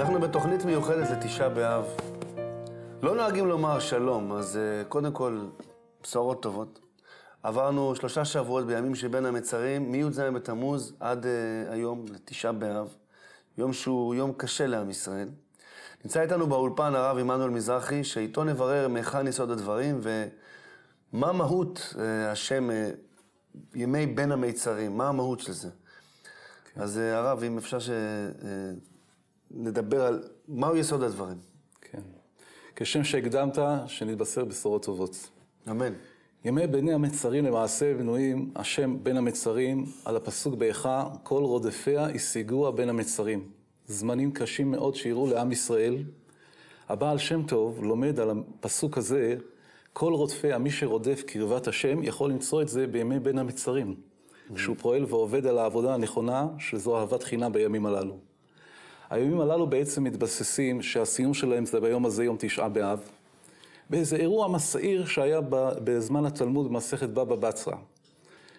אנחנו בתוכנית מיוחדת לתשעה באב. לא נוהגים לומר שלום, אז uh, קודם כל, בשורות טובות. עברנו שלושה שבועות בימים שבין המצרים, מי"ז בתמוז עד uh, היום, לתשעה באב. יום שהוא יום קשה לעם ישראל. נמצא איתנו באולפן הרב עמנואל מזרחי, שאיתו נברר מהיכן יסוד הדברים ומה מהות uh, השם uh, ימי בין המיצרים, מה המהות של זה. כן. אז uh, הרב, אם אפשר uh, על מהו יסוד הדברים. כן. כשם שהקדמת, שנתבשר בשורות טובות. אמן. ימי בני המצרים למעשה בנויים, השם בין המצרים, על הפסוק באיכה, כל רודפיה השיגוה בין המצרים. זמנים קשים מאוד שאירעו לעם ישראל. הבעל שם טוב לומד על הפסוק הזה, כל רודפיה, מי שרודף קרבת השם, יכול למצוא את זה בימי בין המצרים. כשהוא פועל ועובד על העבודה הנכונה, שזו אהבת חינם בימים הללו. הימים הללו בעצם מתבססים שהסיום שלהם זה ביום הזה, יום תשעה באב, באיזה אירוע מסעיר שהיה בזמן התלמוד במסכת בבא בתרא.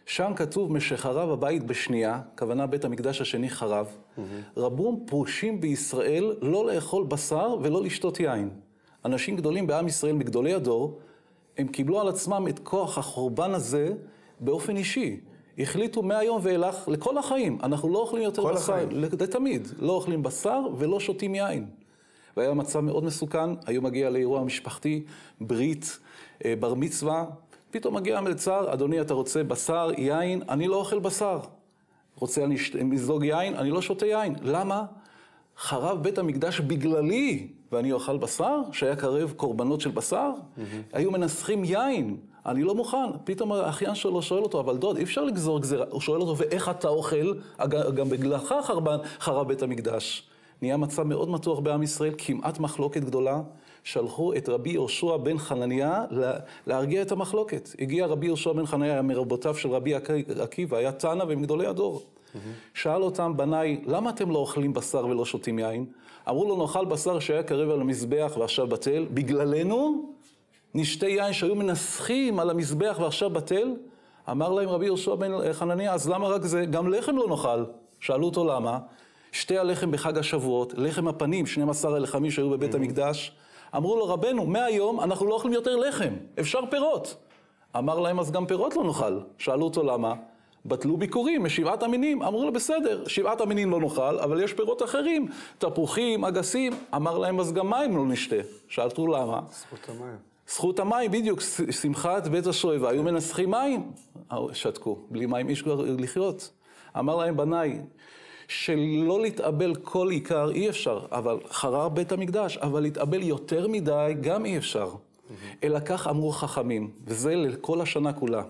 שם כתוב, משחרב הבית בשנייה, כוונה בית המקדש השני חרב, mm-hmm. רבו פרושים בישראל לא לאכול בשר ולא לשתות יין. אנשים גדולים בעם ישראל, מגדולי הדור, הם קיבלו על עצמם את כוח החורבן הזה באופן אישי. החליטו מהיום ואילך לכל החיים, אנחנו לא אוכלים יותר בשר, החיים. לתמיד, לא אוכלים בשר ולא שותים יין. והיה מצב מאוד מסוכן, היו מגיע לאירוע משפחתי, ברית, אה, בר מצווה, פתאום מגיע המלצר, אדוני, אתה רוצה בשר, יין? אני לא אוכל בשר. רוצה לזלוג יין? אני לא שותה יין. למה? חרב בית המקדש בגללי, ואני אוכל בשר, שהיה קרב קורבנות של בשר? Mm-hmm. היו מנסחים יין, אני לא מוכן. פתאום האחיין שלו שואל אותו, אבל דוד, אי אפשר לגזור גזירה. הוא שואל אותו, ואיך אתה אוכל? גם בגללך חרבן, חרב בית המקדש. נהיה מצב מאוד מתוח בעם ישראל, כמעט מחלוקת גדולה. שלחו את רבי יהושע בן חנניה להרגיע את המחלוקת. הגיע רבי יהושע בן חנניה מרבותיו של רבי עקיבא, היה תנא ומגדולי הדור. Mm-hmm. שאל אותם, בניי, למה אתם לא אוכלים בשר ולא שותים יין? אמרו לו, נאכל בשר שהיה קרב על המזבח ועכשיו בטל, בגללנו נשתה יין שהיו מנסחים על המזבח ועכשיו בטל? אמר להם רבי יהושע בן חנניה, אז למה רק זה? גם לחם לא נאכל. שאלו אותו למה? שתי הלחם בחג השבועות, לחם הפנים, 12 הלחמים שהיו בבית המקדש, אמרו לו, רבנו, מהיום אנחנו לא אוכלים יותר לחם, אפשר פירות. אמר להם, אז גם פירות לא נאכל. שאלו אותו למה? בטלו ביקורים משבעת המינים. אמרו לו, בסדר, שבעת המינים לא נאכל, אבל יש פירות אחרים, תפוחים, אגסים. אמר להם, אז גם מים לא נשתה. שאלתו למה? זכות המים. זכות המים, בדיוק, שמחת בית השואבה, היו מנסחים מים. שתקו, בלי מים איש כבר לחיות. אמר להם, בניי, שלא להתאבל כל עיקר אי אפשר, אבל חרר בית המקדש, אבל להתאבל יותר מדי גם אי אפשר. אלא כך אמרו חכמים, וזה לכל השנה כולה.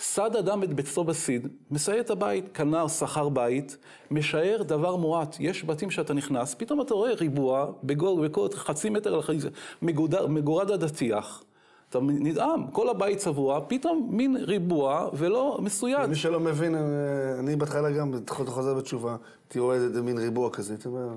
סד אדם את ביתו בסיד, מסייע את הבית, קנה שכר בית, משער דבר מועט. יש בתים שאתה נכנס, פתאום אתה רואה ריבוע, בגור, בגור, חצי מטר על מגורד עד הטיח. אתה נדהם, כל הבית צבוע, פתאום מין ריבוע ולא מסויד. מי שלא מבין, אה, אני בהתחלה גם חוזר בתשובה, תראו איזה מין ריבוע כזה, אתה אומר...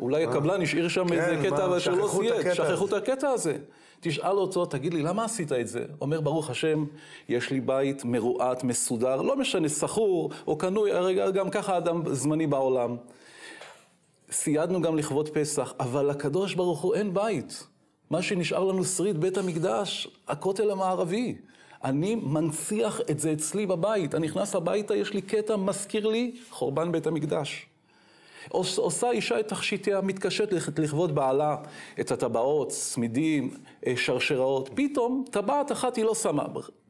אולי הקבלן השאיר שם כן, איזה קטע שלא סייג, שכחו את הקטע הזה. תשאל אותו, תגיד לי, למה עשית את זה? אומר, ברוך השם, יש לי בית מרועט, מסודר, לא משנה, סחור או קנוי, הרי גם ככה אדם זמני בעולם. סיידנו גם לכבוד פסח, אבל לקדוש ברוך הוא אין בית. מה שנשאר לנו שריד בית המקדש, הכותל המערבי. אני מנציח את זה אצלי בבית. אני נכנס הביתה, יש לי קטע, מזכיר לי חורבן בית המקדש. עושה אישה את תכשיטיה, מתקשט לכבוד בעלה את הטבעות, צמידים, אה, שרשראות. פתאום טבעת אחת היא לא שמה,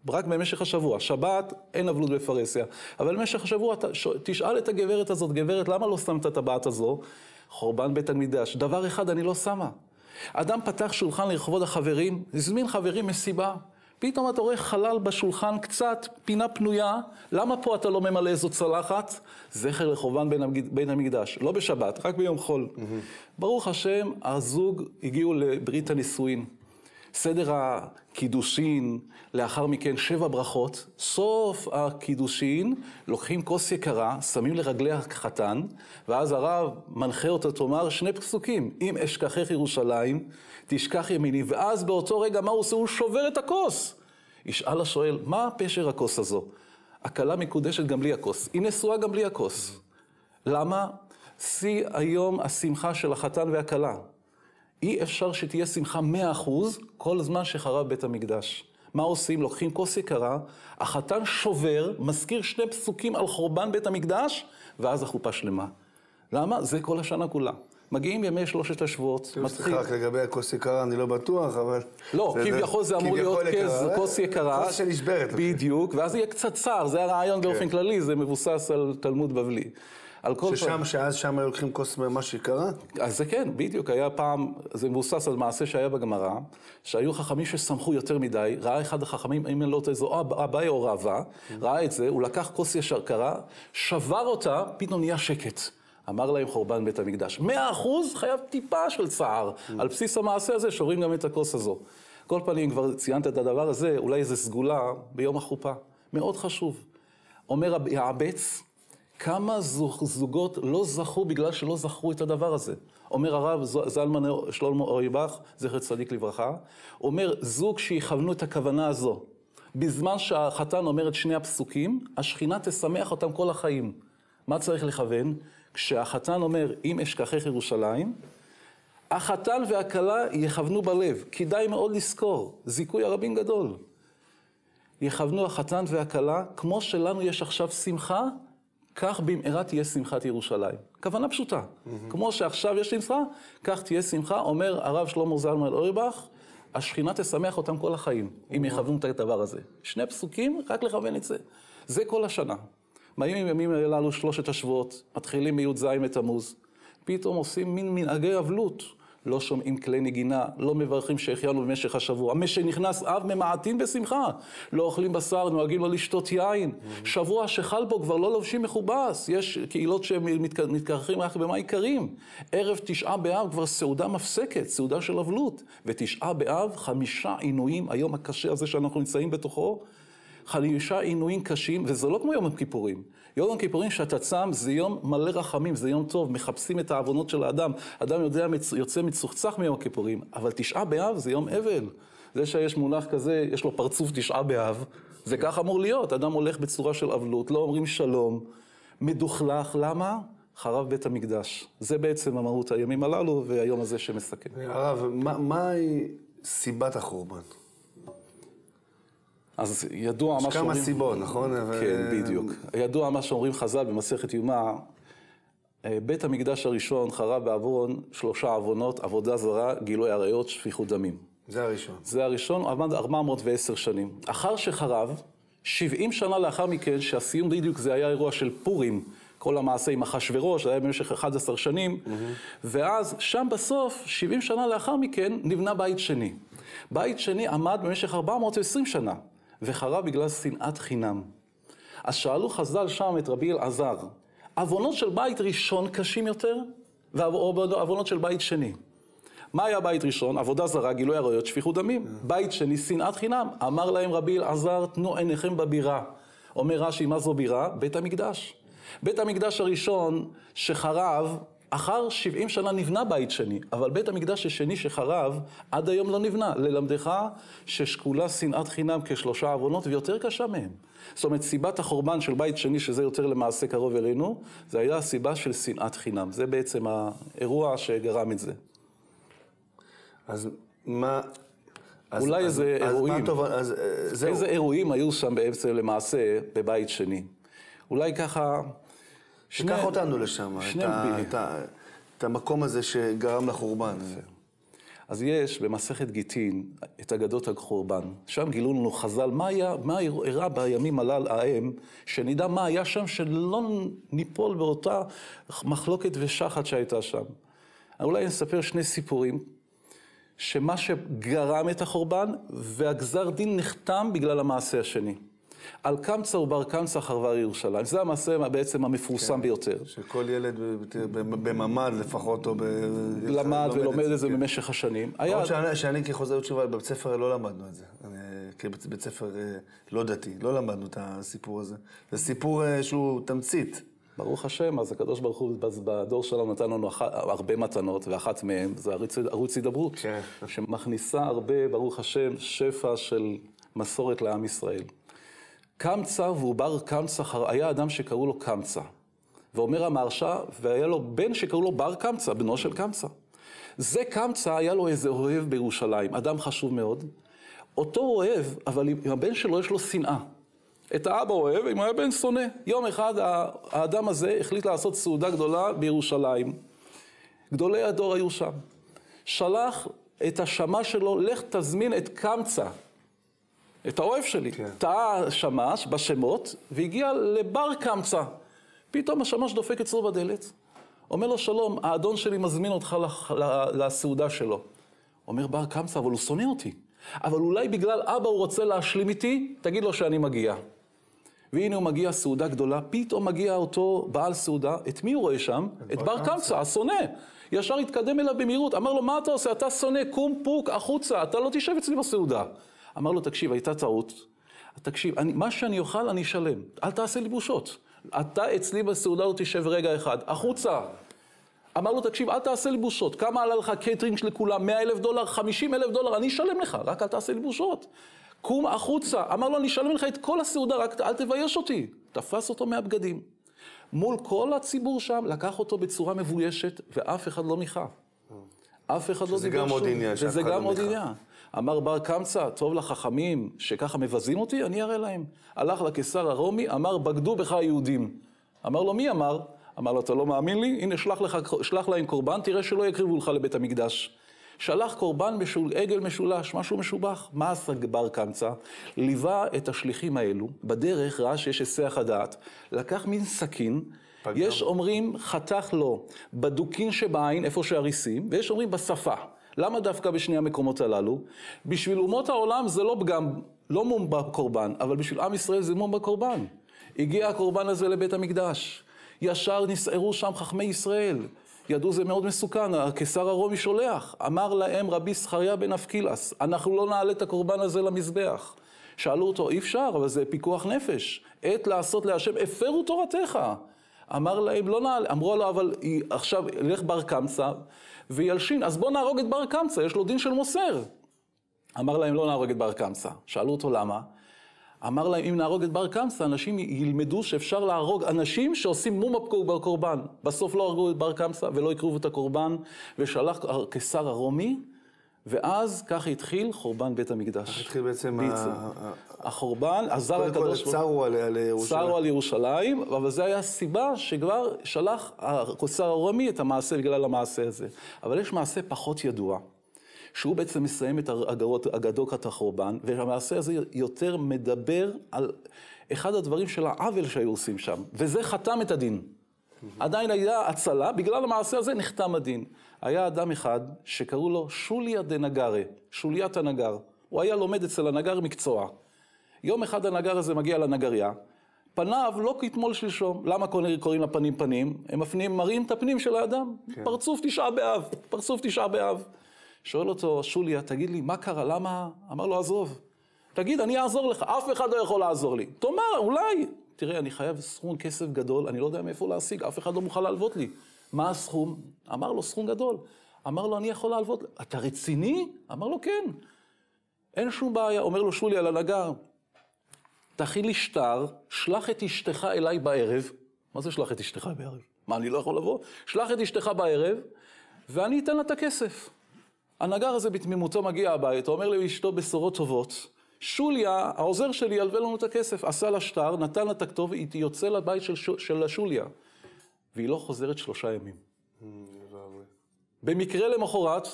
רק במשך השבוע. שבת, אין אבלות בפרהסיה. אבל במשך השבוע תשאל את הגברת הזאת, גברת, למה לא שמת את הטבעת הזו? חורבן בית המקדש. דבר אחד אני לא שמה. אדם פתח שולחן לכבוד החברים, הזמין חברים מסיבה. פתאום אתה רואה חלל בשולחן, קצת פינה פנויה, למה פה אתה לא ממלא איזו צלחת? זכר לחורבן בין המקדש, לא בשבת, רק ביום חול. ברוך השם, הזוג הגיעו לברית הנישואין. סדר הקידושין, לאחר מכן שבע ברכות, סוף הקידושין, לוקחים כוס יקרה, שמים לרגלי החתן, ואז הרב מנחה אותו, תאמר שני פסוקים, אם אשכחך ירושלים, תשכח ימיני, ואז באותו רגע מה הוא עושה? הוא שובר את הכוס. ישאל השואל, מה פשר הכוס הזו? הכלה מקודשת גם בלי הכוס, היא נשואה גם בלי הכוס. למה? שיא היום השמחה של החתן והכלה. אי אפשר שתהיה שמחה מאה אחוז כל זמן שחרב בית המקדש. מה עושים? לוקחים כוס יקרה, החתן שובר, מזכיר שני פסוקים על חורבן בית המקדש, ואז החופה שלמה. למה? זה כל השנה כולה. מגיעים ימי שלושת השבועות, מתחיל... סליחה, לגבי הכוס יקרה, אני לא בטוח, אבל... לא, כביכול זה אמור להיות כוס יקרה. כוס שנשברת. בדיוק, ואז יהיה קצת צער, זה הרעיון באופן כללי, זה מבוסס על תלמוד בבלי. על כל ששם, שאז שם היו לוקחים כוס ממש יקרה? אז זה כן, בדיוק, היה פעם, זה מבוסס על מעשה שהיה בגמרא, שהיו חכמים ששמחו יותר מדי, ראה אחד החכמים, אם אני לא טועה, זו אביי או רבא, ראה את זה, הוא לקח כוס ישר קרה, שבר אותה, פתאום נהיה שקט. אמר להם חורבן בית המקדש. מאה אחוז חייב טיפה של צער. על בסיס המעשה הזה שוברים גם את הכוס הזו. כל פנים, כבר ציינת את הדבר הזה, אולי איזו סגולה ביום החופה. מאוד חשוב. אומר יעבץ, כמה זוגות לא זכו בגלל שלא זכרו את הדבר הזה. אומר הרב זלמן שלמה אויבך, זכר צדיק לברכה, אומר זוג שיכוונו את הכוונה הזו. בזמן שהחתן אומר את שני הפסוקים, השכינה תשמח אותם כל החיים. מה צריך לכוון? כשהחתן אומר, אם אשכחך ירושלים, החתן והכלה יכוונו בלב. כדאי מאוד לזכור, זיכוי הרבים גדול. יכוונו החתן והכלה, כמו שלנו יש עכשיו שמחה, כך במהרה תהיה שמחת ירושלים. כוונה פשוטה. Mm-hmm. כמו שעכשיו יש שמחה, כך תהיה שמחה, אומר הרב שלמה זלמן אוירבך, השכינה תשמח אותם כל החיים, mm-hmm. אם יכוונו את הדבר הזה. שני פסוקים, רק לכוון את זה. זה כל השנה. באים ימים הללו שלושת השבועות, מתחילים מי"ז בתמוז, פתאום עושים מין מנהגי אבלות. לא שומעים כלי נגינה, לא מברכים שהחיינו במשך השבוע. מי שנכנס אב ממעטים בשמחה. לא אוכלים בשר, נוהגים לא לשתות יין. Mm-hmm. שבוע שחל בו כבר לא לובשים מכובס. יש קהילות שמתקרחים רק במים קרים. ערב תשעה באב כבר סעודה מפסקת, סעודה של אבלות. ותשעה באב, חמישה עינויים, היום הקשה הזה שאנחנו נמצאים בתוכו. חמישה עינויים קשים, וזה לא כמו יום הכיפורים. יום הכיפורים שאתה צם זה יום מלא רחמים, זה יום טוב, מחפשים את העוונות של האדם. אדם יודע, יוצא מצוחצח מיום הכיפורים, אבל תשעה באב זה יום אבל. זה שיש מונח כזה, יש לו פרצוף תשעה באב, זה כך אמור להיות. אדם הולך בצורה של אבלות, לא אומרים שלום, מדוכלך, למה? חרב בית המקדש. זה בעצם המהות הימים הללו, והיום הזה שמסכם. הרב, מהי סיבת החורבן? אז ידוע מה שאומרים... יש כמה סיבות, נכון? כן, בדיוק. ידוע מה שאומרים חז"ל במסכת יומא, אה, בית המקדש הראשון חרב בעוון שלושה עוונות, עבודה זרה, גילוי עריות, שפיכות דמים. זה הראשון. זה הראשון, עמד 410 שנים. אחר שחרב, 70 שנה לאחר מכן, שהסיום בדיוק זה היה אירוע של פורים, כל המעשה עם אחשורוש, זה היה במשך 11 שנים, mm-hmm. ואז שם בסוף, 70 שנה לאחר מכן, נבנה בית שני. בית שני עמד במשך 420 שנה. וחרב בגלל שנאת חינם. אז שאלו חז"ל שם את רבי אלעזר, עוונות של בית ראשון קשים יותר, או עוונות של בית שני? מה היה בית ראשון? עבודה זרה, גילוי עריות, שפיכות דמים. בית שני, שנאת חינם. אמר להם רבי אלעזר, תנו עיניכם בבירה. אומר רש"י, מה זו בירה? בית המקדש. בית המקדש הראשון שחרב, אחר 70 שנה נבנה בית שני, אבל בית המקדש השני שחרב, עד היום לא נבנה. ללמדך ששקולה שנאת חינם כשלושה עוונות ויותר קשה מהם. זאת אומרת, סיבת החורבן של בית שני, שזה יותר למעשה קרוב אלינו, זה היה הסיבה של שנאת חינם. זה בעצם האירוע שגרם את זה. אז מה... אז, אולי אז, איזה אז אירועים. טוב, אז, זהו. איזה אירועים היו שם בעצם למעשה בבית שני. אולי ככה... שני... תיקח אותנו לשם, שני... את, ה, את, ה, את המקום הזה שגרם לחורבן. אז יש במסכת גיטין את אגדות החורבן. שם גילו לנו חז"ל מה היה, מה אירע בימים הלל ההם, שנדע מה היה שם, שלא ניפול באותה מחלוקת ושחת שהייתה שם. אולי נספר שני סיפורים, שמה שגרם את החורבן, והגזר דין נחתם בגלל המעשה השני. על קמצא ובר קמצא חרבה ירושלים. זה המעשה בעצם המפורסם כן, ביותר. שכל ילד בממ"ד לפחות, או ב... למד ולומד את זה במשך השנים. היה... עוד שאני, שאני כחוזר תשובה, בבית ספר לא למדנו את זה. כבית ספר אה, לא דתי, לא למדנו את הסיפור הזה. זה סיפור אה, שהוא תמצית. ברוך השם, אז הקדוש ברוך הוא בדור שלנו נתן לנו הרבה מתנות, ואחת מהן זה ערוץ הידברות, כן. שמכניסה הרבה, ברוך השם, שפע של מסורת לעם ישראל. קמצא ועובר קמצא, היה אדם שקראו לו קמצא. ואומר המהרש"א, והיה לו בן שקראו לו בר קמצא, בנו של קמצא. זה קמצא, היה לו איזה אוהב בירושלים, אדם חשוב מאוד. אותו אוהב, אבל עם הבן שלו יש לו שנאה. את האבא אוהב, עם הבן שונא. יום אחד האדם הזה החליט לעשות סעודה גדולה בירושלים. גדולי הדור היו שם. שלח את השמש שלו, לך תזמין את קמצא, את האוהב שלי. כן. טעה השמש בשמות, והגיע לבר קמצא. פתאום השמש דופק אצלו בדלת. אומר לו, שלום, האדון שלי מזמין אותך לסעודה שלו. אומר בר קמצא, אבל הוא שונא אותי. אבל אולי בגלל אבא הוא רוצה להשלים איתי, תגיד לו שאני מגיע. והנה הוא מגיע סעודה גדולה, פתאום מגיע אותו בעל סעודה, את מי הוא רואה שם? את בר קמצא, השונא. ישר התקדם אליו במהירות, אמר לו, מה אתה עושה? אתה שונא, קום פוק, החוצה, אתה לא תשב אצלי בסעודה. אמר לו, תקשיב, הייתה טעות. תקשיב, אני, מה שאני אוכל, אני אשלם. אל תעשה לי בושות. אתה אצלי בסעודה לא תשב רגע אחד. החוצה. אמר לו, תקשיב, אל תעשה לי בושות. כמה עלה לך קייטרינג לכולם? 100 אלף דולר, 50 אלף דולר, אני אשלם לך, רק אל תעשה לי בושות. קום החוצה. אמר לו, אני אשלם לך את כל הסעודה, רק אל תבייש אותי. תפס אותו מהבגדים. מול כל הציבור שם, לקח אותו בצורה מבוישת, ואף אחד לא מיחה. אף אחד לא דיבר שום. שזה גם עוד עניין, שאף אחד לא. וזה גם עוד עניין. אמר בר קמצא, טוב לחכמים שככה מבזים אותי, אני אראה להם. הלך לקיסר הרומי, אמר, בגדו בך היהודים. אמר לו, מי אמר? אמר לו, אתה לא מאמין לי? הנה, שלח, לך, שלח להם קורבן, תראה שלא יקריבו לך לבית המקדש. שלח קורבן משול, עגל משולש, משהו משובח. מה עשה בר קמצא? ליווה את השליחים האלו, בדרך ראה שיש היסח הדעת, לקח מין סכין. יש אומרים חתך לו בדוקין שבעין, איפה שהריסים, ויש אומרים בשפה. למה דווקא בשני המקומות הללו? בשביל אומות העולם זה לא פגם, לא מום בקורבן, אבל בשביל עם ישראל זה מום בקורבן. הגיע הקורבן הזה לבית המקדש. ישר נסערו שם חכמי ישראל. ידעו זה מאוד מסוכן, הקיסר הרומי שולח. אמר להם רבי זכריה בן אבקילס, אנחנו לא נעלה את הקורבן הזה למזבח. שאלו אותו, אי אפשר, אבל זה פיקוח נפש. עת לעשות להשם, הפרו תורתך. אמר להם, לא נעלה. אמרו לו, אבל עכשיו ילך בר קמצא וילשין, אז בוא נהרוג את בר קמצא, יש לו דין של מוסר. אמר להם, לא נהרוג את בר קמצא. שאלו אותו למה? אמר להם, אם נהרוג את בר קמצא, אנשים ילמדו שאפשר להרוג אנשים שעושים מום בקורבן. בסוף לא הרגו את בר קמצא ולא הקריבו את הקורבן, ושלח קיסר הרומי, ואז ככה התחיל חורבן בית המקדש. ככה התחיל בעצם ה... החורבן, עזר הקדוש... קודם כל צרו על, על ירושלים. צרו על ירושלים, אבל זו הייתה סיבה שכבר שלח הקיסר הרומי את המעשה בגלל המעשה הזה. אבל יש מעשה פחות ידוע. שהוא בעצם מסיים את אגדות החורבן, והמעשה הזה יותר מדבר על אחד הדברים של העוול שהיו עושים שם, וזה חתם את הדין. עדיין היה הצלה, בגלל המעשה הזה נחתם הדין. היה אדם אחד שקראו לו שוליה דנגרה, שוליית הנגר. הוא היה לומד אצל הנגר מקצוע. יום אחד הנגר הזה מגיע לנגריה, פניו לא כאתמול שלשום. למה קוראים לפנים פנים? הם מפנים, מראים את הפנים של האדם. כן. פרצוף תשעה באב, פרצוף תשעה באב. שואל אותו, שוליה, תגיד לי, מה קרה? למה? אמר לו, עזוב. תגיד, אני אעזור לך, אף אחד לא יכול לעזור לי. תאמר, אולי. תראה, אני חייב סכום כסף גדול, אני לא יודע מאיפה להשיג, אף אחד לא מוכן להלוות לי. מה הסכום? אמר לו, סכום גדול. אמר לו, אני יכול להלוות. אתה רציני? אמר לו, כן. אין שום בעיה. אומר לו שולי על הנגר, תכין לי שטר, שלח את אשתך אליי בערב. מה זה שלח את אשתך בערב? מה, אני לא יכול לבוא? שלח את אשתך בערב, ואני אתן לה את הכסף. הנגר הזה בתמימותו מגיע הביתה, אומר לאשתו בשורות טובות. שוליה, העוזר שלי, ילווה לנו את הכסף. עשה לה שטר, נתן לה את הכתוב, היא יוצא לבית של, של השוליה. והיא לא חוזרת שלושה ימים. במקרה למחרת,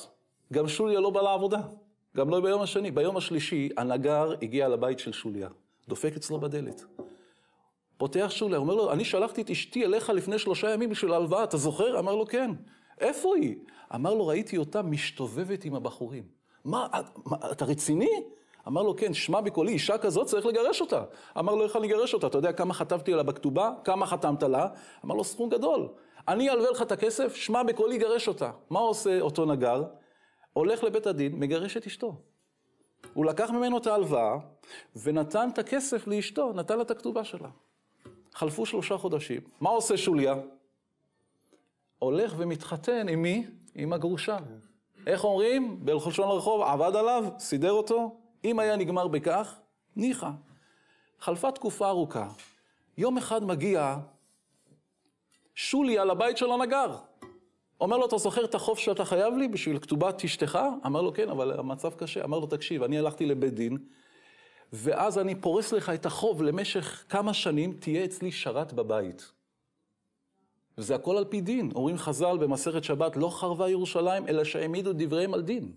גם שוליה לא באה לעבודה. גם לא ביום השני. ביום השלישי, הנגר הגיע לבית של שוליה. דופק אצלו בדלת. פותח שוליה, אומר לו, אני שלחתי את אשתי אליך לפני שלושה ימים בשביל ההלוואה, אתה זוכר? אמר לו, כן. איפה היא? אמר לו, ראיתי אותה משתובבת עם הבחורים. מה, מה אתה רציני? אמר לו, כן, שמע בקולי, אישה כזאת צריך לגרש אותה. אמר לו, איך אני אגרש אותה? אתה יודע כמה חטפתי עליה בכתובה? כמה חתמת לה? אמר לו, סכום גדול. אני אלווה לך את הכסף, שמע בקולי, גרש אותה. מה עושה אותו נגר? הולך לבית הדין, מגרש את אשתו. הוא לקח ממנו את ההלוואה, ונתן את הכסף לאשתו, נתן לה את הכתובה שלה. חלפו שלושה חודשים. מה עושה שוליה? הולך ומתחתן עם מי? עם הגרושה. איך אומרים? בלחושון הרחוב, עבד עליו, סידר אותו. אם היה נגמר בכך, ניחא. חלפה תקופה ארוכה. יום אחד מגיע שולי על הבית של הנגר. אומר לו, אתה זוכר את החוב שאתה חייב לי בשביל כתובת אשתך? אמר לו, כן, אבל המצב קשה. אמר לו, תקשיב, אני הלכתי לבית דין, ואז אני פורס לך את החוב למשך כמה שנים, תהיה אצלי שרת בבית. וזה הכל על פי דין. אומרים חז"ל במסכת שבת, לא חרבה ירושלים, אלא שהעמידו דבריהם על דין.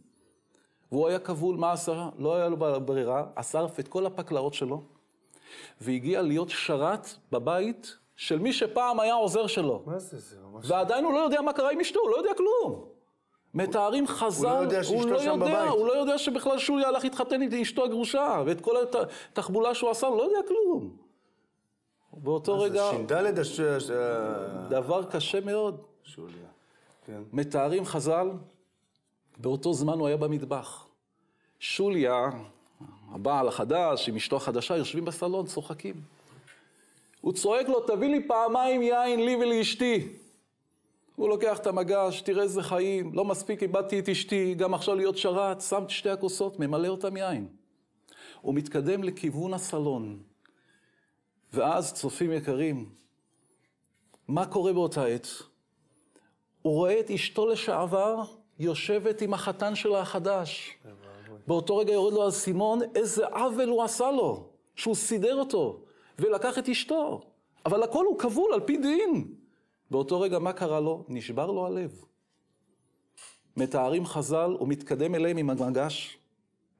והוא היה כבול, מה עשה? לא היה לו ברירה, אסף את כל הפקלאות שלו, והגיע להיות שרת בבית של מי שפעם היה עוזר שלו. מה זה? זה ממש... ועדיין הוא לא יודע מה קרה עם אשתו, הוא לא יודע כלום. מתארים חז"ל, הוא לא יודע שאשתו לא שם יודע, בבית. הוא לא יודע שבכלל שולי הלך להתחתן עם אשתו הגרושה, ואת כל התחבולה שהוא עשה, הוא לא יודע כלום. באותו רגע, ש"ד הש... הש- דבר קשה מאוד. שוליה. כן. מתארים חז"ל, באותו זמן הוא היה במטבח. שוליה, הבעל החדש עם אשתו החדשה, יושבים בסלון, צוחקים. הוא צועק לו, תביא לי פעמיים יין לי ולאשתי. הוא לוקח את המגש, תראה איזה חיים, לא מספיק איבדתי את אשתי, גם עכשיו להיות שרת, שם את שתי הכוסות, ממלא אותם יין. הוא מתקדם לכיוון הסלון. ואז, צופים יקרים, מה קורה באותה עת? הוא רואה את אשתו לשעבר יושבת עם החתן שלה החדש. באותו רגע יורד לו האסימון, איזה עוול הוא עשה לו, שהוא סידר אותו, ולקח את אשתו. אבל הכל הוא כבול על פי דין. באותו רגע מה קרה לו? נשבר לו הלב. מתארים חז"ל, הוא מתקדם אליהם עם המגש,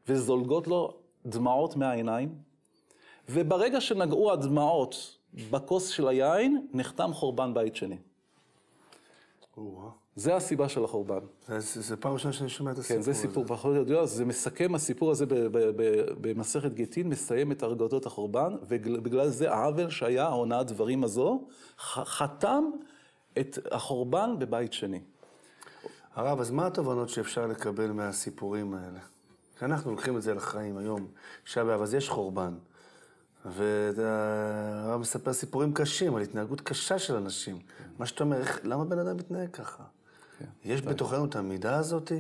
וזולגות לו דמעות מהעיניים, וברגע שנגעו הדמעות בכוס של היין, נחתם חורבן בית שני. או-אה. זה הסיבה של החורבן. זה- פעם ראשונה שאני שומע את הסיפור כן, זה הזה. סיפור פחות ידוע, זה מסכם, הסיפור הזה במסכת גיטין, מסיים את הרגדות החורבן, ובגלל זה העוול שהיה, ההונאת דברים הזו, חתם את החורבן בבית שני. הרב, אז מה התובנות שאפשר לקבל מהסיפורים האלה? כשאנחנו לוקחים את זה לחיים היום, באב, אז יש חורבן. והרב מספר סיפורים קשים על התנהגות קשה של אנשים. מה שאתה אומר, למה בן אדם מתנהג ככה? יש בתוכנו את המידה הזאת?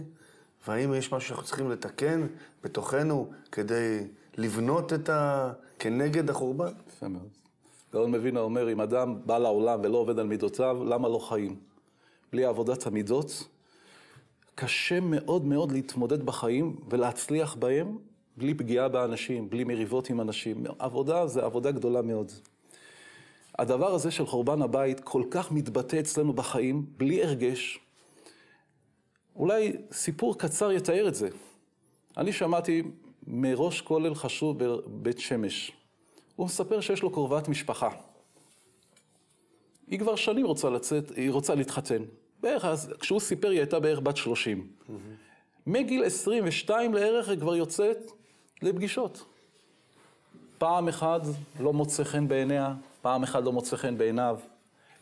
והאם יש משהו שאנחנו צריכים לתקן בתוכנו כדי לבנות את ה... כנגד החורבן? יפה מאוד. גאון מווילנה אומר, אם אדם בא לעולם ולא עובד על מידותיו, למה לא חיים? בלי עבודת המידות, קשה מאוד מאוד להתמודד בחיים ולהצליח בהם בלי פגיעה באנשים, בלי מריבות עם אנשים. עבודה זה עבודה גדולה מאוד. הדבר הזה של חורבן הבית כל כך מתבטא אצלנו בחיים, בלי הרגש. אולי סיפור קצר יתאר את זה. אני שמעתי מראש כולל חשוב בבית שמש. הוא מספר שיש לו קרובת משפחה. היא כבר שנים רוצה לצאת, היא רוצה להתחתן. בערך, אז כשהוא סיפר היא הייתה בערך בת 30. מגיל 22 לערך היא כבר יוצאת לפגישות. פעם אחת לא מוצא חן בעיניה, פעם אחת לא מוצא חן בעיניו.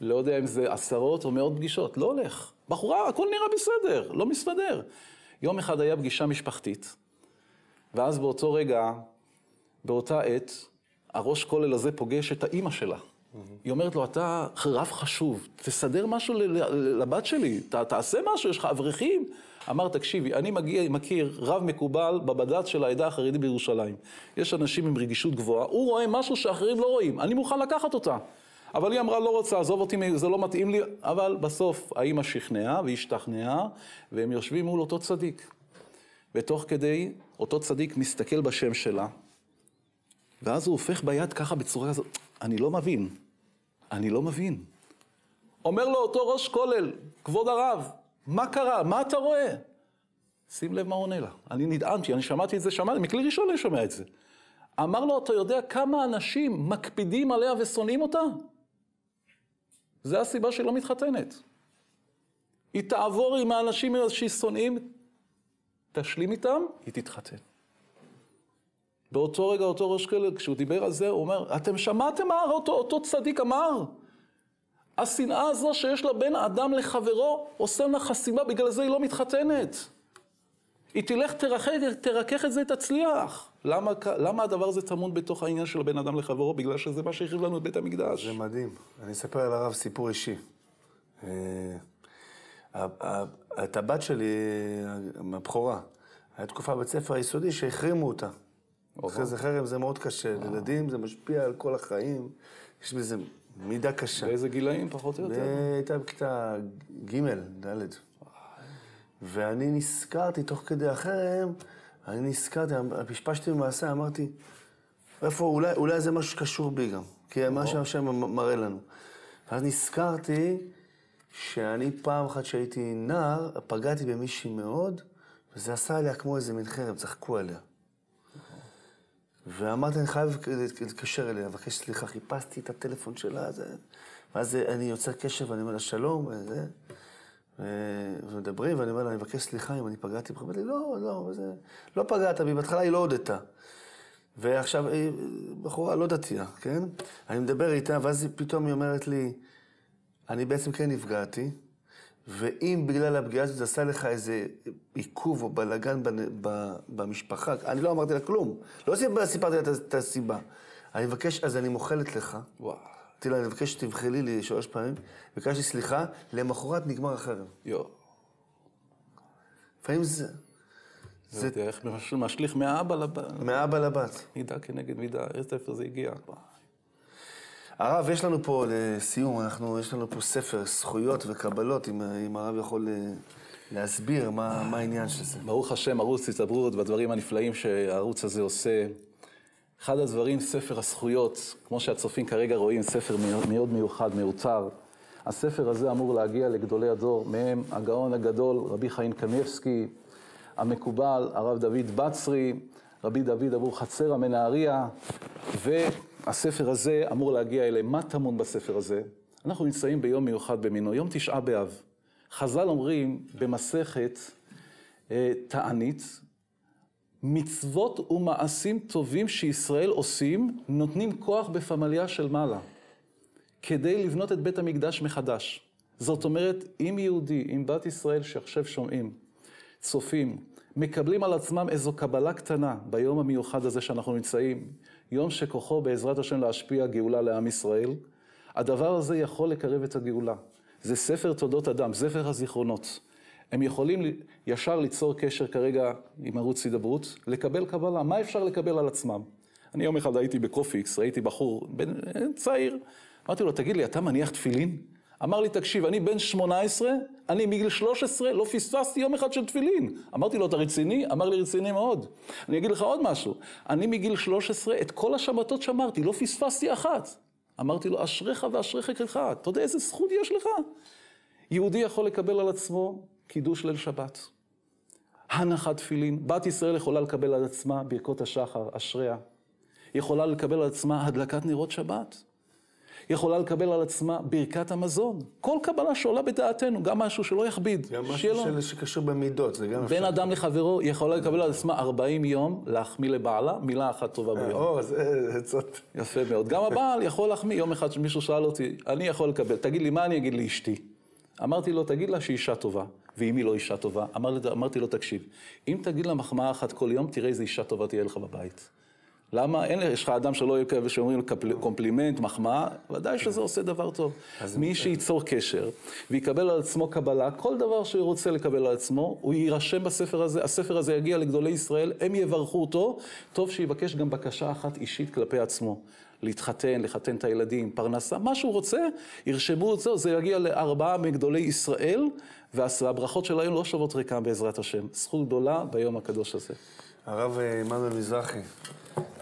לא יודע אם זה עשרות או מאות פגישות, לא הולך. בחורה, הכל נראה בסדר, לא מסתדר. יום אחד היה פגישה משפחתית, ואז באותו רגע, באותה עת, הראש כולל הזה פוגש את האימא שלה. היא אומרת לו, אתה רב חשוב, תסדר משהו לבת שלי, ת, תעשה משהו, יש לך אברכים. אמר, תקשיבי, אני מגיע, מכיר רב מקובל בבד"ץ של העדה החרדית בירושלים. יש אנשים עם רגישות גבוהה, הוא רואה משהו שאחרים לא רואים, אני מוכן לקחת אותה. אבל היא אמרה, לא רוצה, עזוב אותי, זה לא מתאים לי, אבל בסוף האימא שכנעה והשתכנעה, והם יושבים מול אותו צדיק. ותוך כדי, אותו צדיק מסתכל בשם שלה, ואז הוא הופך ביד ככה בצורה כזאת, אני לא מבין, אני לא מבין. אומר לו אותו ראש כולל, כבוד הרב, מה קרה? מה אתה רואה? שים לב מה עונה לה. אני נדהמתי, אני שמעתי את זה, שמעתי, מכלי ראשון אני שומע את זה. אמר לו, אתה יודע כמה אנשים מקפידים עליה ושונאים אותה? זה הסיבה שהיא לא מתחתנת. היא תעבור עם האנשים שהיא שונאים, תשלים איתם, היא תתחתן. באותו רגע, אותו ראש כלב, כשהוא דיבר על זה, הוא אומר, אתם שמעתם מה אותו, אותו צדיק אמר? השנאה הזו שיש לה בין אדם לחברו, עושה לה חסימה, בגלל זה היא לא מתחתנת. היא תלך, תרכך, תרכך את זה, תצליח. למה, למה הדבר הזה טמון בתוך העניין של בין אדם לחברו? בגלל שזה מה שהחריב לנו את בית המקדש. זה מדהים. אני אספר על הרב סיפור אישי. אה, את הבת שלי, הבכורה, הייתה תקופה בבית ספר היסודי שהחרימו אותה. אחרי זה חרם זה מאוד קשה. לילדים זה משפיע על כל החיים. יש בזה מידה קשה. באיזה גילאים, פחות או יותר? הייתה בכיתה ג', ד'. ואני נזכרתי, תוך כדי החרם, אני נזכרתי, פשפשתי במעשה, אמרתי, איפה, אולי, אולי זה משהו שקשור בי גם, כי מה שהשם מראה לנו. ואז נזכרתי שאני פעם אחת שהייתי נער, פגעתי במישהי מאוד, וזה עשה עליה כמו איזה מין חרם, צחקו עליה. ואמרתי, אני חייב להתקשר אליה, לבקש סליחה. חיפשתי את הטלפון שלה, זה... ואז אני יוצר קשר ואני אומר לה, שלום, וזה... ומדברים, ואני אומר לה, אני מבקש סליחה אם אני פגעתי בך. לי, לא, לא, וזה... לא פגעת בי, בהתחלה היא לא הודתה. ועכשיו, היא בחורה לא דתייה, כן? אני מדבר איתה, ואז פתאום היא אומרת לי, אני בעצם כן נפגעתי, ואם בגלל הפגיעה הזאת עשה לך איזה עיכוב או בלאגן במשפחה, אני לא אמרתי לה כלום, לא סיפרתי לה את הסיבה. אני מבקש, אז אני מוחלת לך. וואו. אמרתי לה, אני מבקש שתבחרי לי שלוש פעמים, ביקשתי סליחה, למחרת נגמר החרם. יואו. לפעמים זה... זה איך משליך מהאבא לבת. מהאבא לבת. מידה כנגד מידה, איפה זה הגיע. הרב, יש לנו פה, לסיום, אנחנו, יש לנו פה ספר, זכויות וקבלות, אם, אם הרב יכול אה, להסביר מה, מה העניין של זה. ברוך השם, ערוץ התעברות והדברים הנפלאים שהערוץ הזה עושה. אחד הדברים, ספר הזכויות, כמו שהצופים כרגע רואים, ספר מאוד מיוחד, מעוצר. הספר הזה אמור להגיע לגדולי הדור, מהם הגאון הגדול, רבי חיים קניבסקי, המקובל, הרב דוד בצרי, רבי דוד עבור חצר המנהריה, והספר הזה אמור להגיע אליהם. מה טמון בספר הזה? אנחנו נמצאים ביום מיוחד במינו, יום תשעה באב. חז"ל אומרים במסכת אה, תענית, מצוות ומעשים טובים שישראל עושים, נותנים כוח בפמליה של מעלה, כדי לבנות את בית המקדש מחדש. זאת אומרת, אם יהודי, אם בת ישראל שעכשיו שומעים, צופים, מקבלים על עצמם איזו קבלה קטנה ביום המיוחד הזה שאנחנו נמצאים, יום שכוחו בעזרת השם להשפיע גאולה לעם ישראל, הדבר הזה יכול לקרב את הגאולה. זה ספר תולדות אדם, ספר הזיכרונות. הם יכולים ישר ליצור קשר כרגע עם ערוץ הידברות, לקבל קבלה. מה אפשר לקבל על עצמם? אני יום אחד הייתי בקופיקס, ראיתי בחור בן, צעיר, אמרתי לו, תגיד לי, אתה מניח תפילין? אמר לי, תקשיב, אני בן 18, אני מגיל 13 לא פספסתי יום אחד של תפילין. אמרתי לו, אתה רציני? אמר לי, רציני מאוד. אני אגיד לך עוד משהו, אני מגיל 13 את כל השבתות שמרתי, לא פספסתי אחת. אמרתי לו, אשריך ואשריך כרך, אתה יודע איזה זכות יש לך? יהודי יכול לקבל על עצמו קידוש ליל שבת. הנחת תפילין, בת ישראל יכולה לקבל על עצמה ברכות השחר, אשריה. יכולה לקבל על עצמה הדלקת נרות שבת. יכולה לקבל על עצמה ברכת המזון. כל קבלה שעולה בדעתנו, גם משהו שלא יכביד. גם משהו של... שקשור במידות, זה גם אפשר. בין אדם לחברו יכולה לקבל על עצמה 40 יום להחמיא לבעלה, מילה אחת טובה ביום. או, זה עצות. יפה מאוד. גם הבעל יכול להחמיא. יום אחד מישהו שאל אותי, אני יכול לקבל, תגיד לי, מה אני אגיד לאשתי? אמרתי לו, תגיד לה שהיא אישה טובה. ואם היא לא אישה טובה, אמר, אמרתי לו, תקשיב, אם תגיד לה מחמאה אחת כל יום, תראה איזה אישה טובה תהיה לך בבית. למה? אין, יש לך אדם שלא יהיה כאלה שאומרים קומפלימנט, מחמאה, ודאי שזה עושה דבר טוב. מי שייצור קשר ויקבל על עצמו קבלה, כל דבר שהוא רוצה לקבל על עצמו, הוא יירשם בספר הזה, הספר הזה יגיע לגדולי ישראל, הם יברכו אותו, טוב שיבקש גם בקשה אחת אישית כלפי עצמו. להתחתן, לחתן את הילדים, פרנסה, מה שהוא רוצה, ירשמו את זה, זה יגיע לארבעה מגדולי ישראל, והברכות של היום לא שוות ריקם בעזרת השם. זכות גדולה ביום הקדוש הזה. הרב עמנואל מזרחי,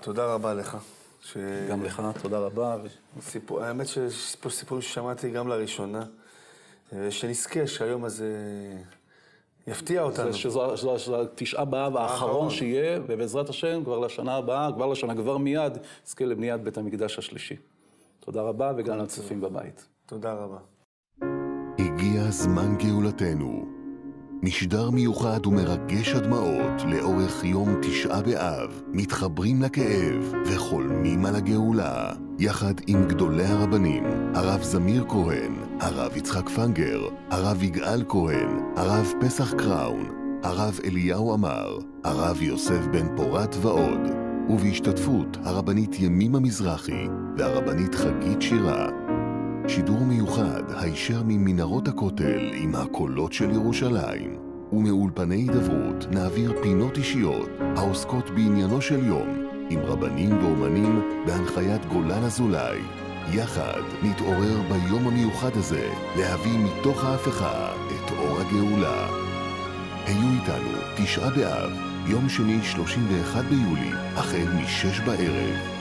תודה רבה לך. ש... גם לך, תודה רבה. סיפור, האמת שיש פה סיפורים ששמעתי גם לראשונה, שנזכה שהיום הזה יפתיע אותנו. שזה התשעה באב האחרון שיהיה, ובעזרת השם, כבר לשנה הבאה, כבר לשנה, כבר מיד, נזכה לבניית בית המקדש השלישי. תודה רבה, וגם לצופים בבית. תודה רבה. הגיע זמן גאולתנו. משדר מיוחד ומרגש הדמעות לאורך יום תשעה באב, מתחברים לכאב וחולמים על הגאולה, יחד עם גדולי הרבנים, הרב זמיר כהן, הרב יצחק פנגר, הרב יגאל כהן, הרב פסח קראון, הרב אליהו אמר, הרב יוסף בן פורת ועוד, ובהשתתפות הרבנית ימימה מזרחי והרבנית חגית שירה. שידור מיוחד הישר ממנהרות הכותל עם הקולות של ירושלים. ומאולפני הידברות נעביר פינות אישיות העוסקות בעניינו של יום עם רבנים ואומנים בהנחיית גולן אזולאי. יחד נתעורר ביום המיוחד הזה להביא מתוך ההפכה את אור הגאולה. היו איתנו תשעה באב, יום שני 31 ביולי, החל משש בערב.